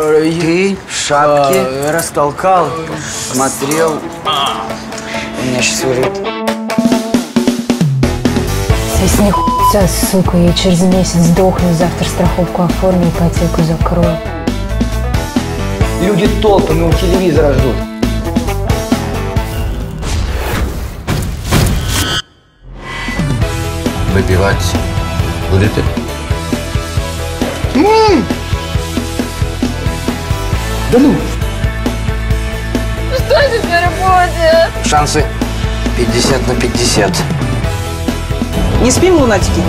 Ты в шапке Э, Растолкал. смотрел. У меня сейчас вырвет. Свистни хуйца, сука, я через месяц сдохну, завтра страховку оформлю, ипотеку закрою. Люди толпами у телевизора ждут. Выпивать будете? Да ну! Шансы 50 на 50. Не спим, лунатики?